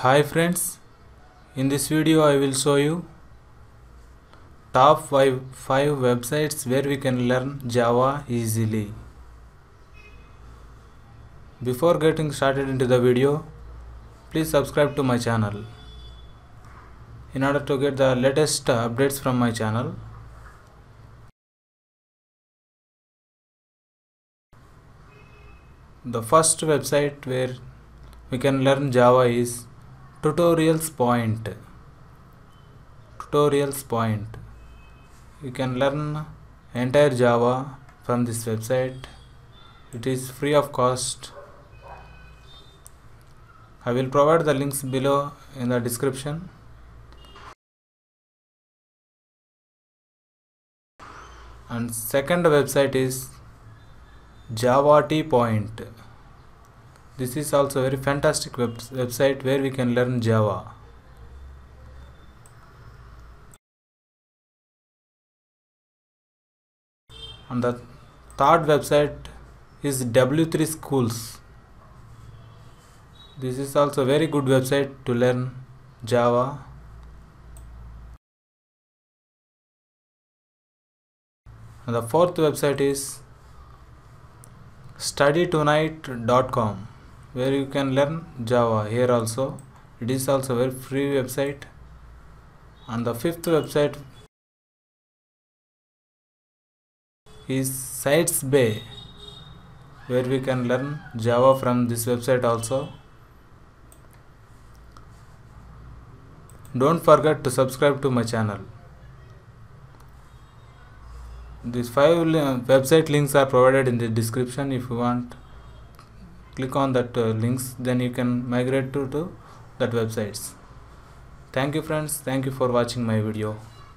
Hi friends, in this video I will show you top 5, 5 websites where we can learn Java easily. Before getting started into the video, please subscribe to my channel. In order to get the latest updates from my channel, the first website where we can learn Java is tutorials point. Tutorials point. You can learn entire Java from this website. It is free of cost. I will provide the links below in the description. And second website is Java T point this is also very fantastic web website where we can learn Java. And the third website is W3 schools. This is also very good website to learn Java. And the fourth website is studytonight.com where you can learn Java here also. It is also a very free website. And the fifth website is Sites Bay where we can learn Java from this website also. Don't forget to subscribe to my channel. These five website links are provided in the description if you want click on that uh, links then you can migrate to, to that websites. Thank you friends. Thank you for watching my video